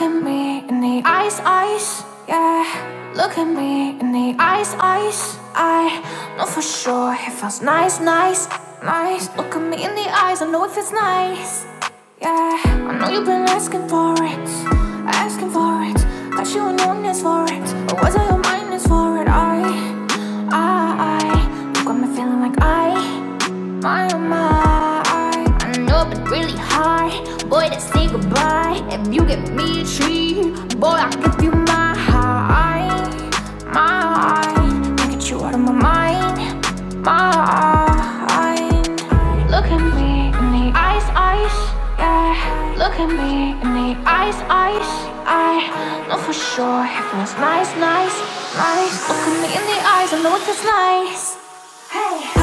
Look at me in the eyes, eyes, yeah. Look at me in the eyes, eyes. I know for sure it feels nice, nice, nice. Look at me in the eyes, I know it feels nice, yeah. I know you've been asking for it, asking for it. Got you an illness for it, or was I your mindness for it? Look at me in the eyes, eyes. I know for sure it feels nice, nice, nice. Look at me in the eyes, I know it feels nice. Hey.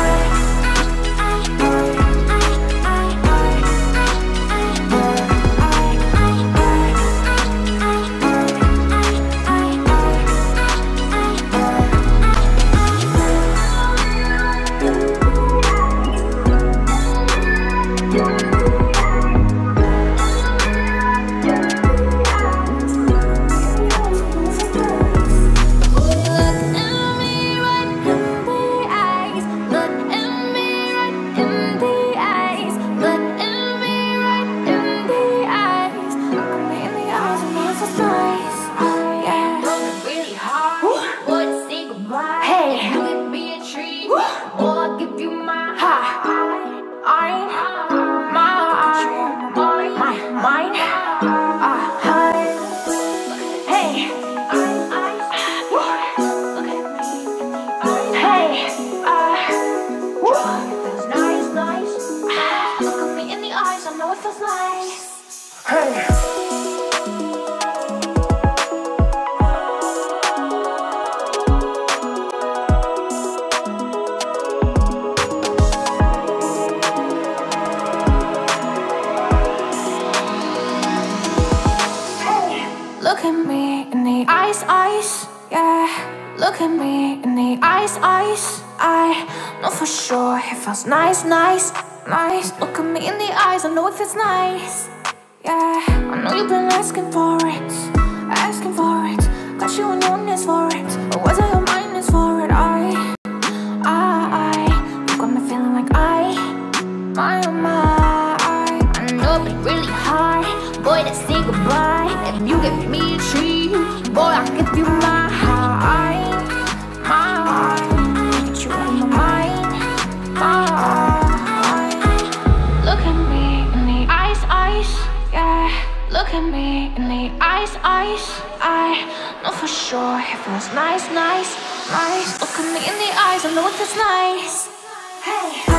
I know it feels nice. Eyes, yeah. Look at me in the eyes, eyes. I know for sure it feels nice, nice, nice. Look at me in the eyes, I know it feels nice, yeah. I know you've been asking for it, asking for it. Got you an illness for it, or was I your mindness for it? I, I, I, you got me feeling like I, my, oh my. I know I've really high, boy. Let's say goodbye. If you give me a treat, boy, I'll give you my heart, my. Get you out of my mind, my. Look at me in the eyes, eyes, yeah. Look at me in the eyes, eyes. I know for sure it feels nice, nice, nice. Look at me in the eyes, I know it feels nice. Hey.